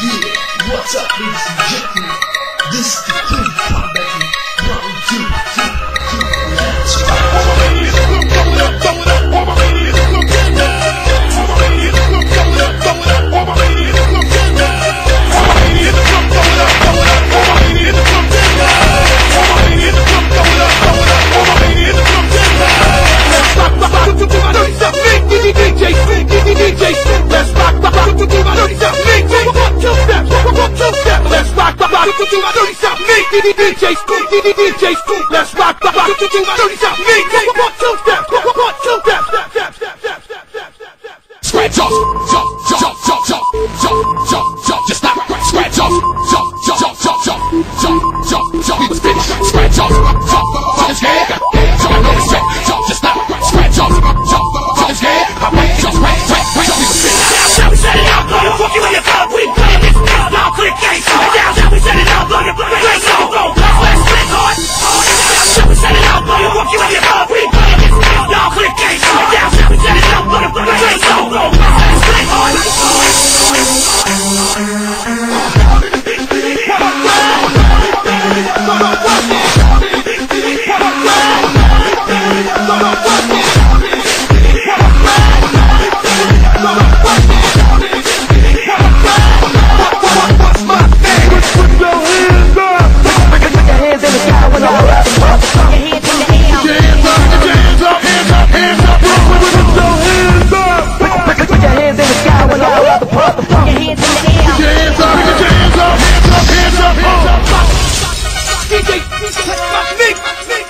Yeah, what's up, ladies and gentlemen? This is the Queen two step. Let's rock, rock, rock, dirty stuff. Me, DJ Scoop, DJ Scoop. Let's rock, rock, rock, dirty stuff. Me, one, two step, one, two step. Step, step, step, step, step, step, step, step. Spread jump, jump, jump, jump, jump, jump, jump, jump, just you and your car, we Y'all click gates, shut down, shut it down, motherfucker, train so long. Don't know what DJ, DJ, check my mix.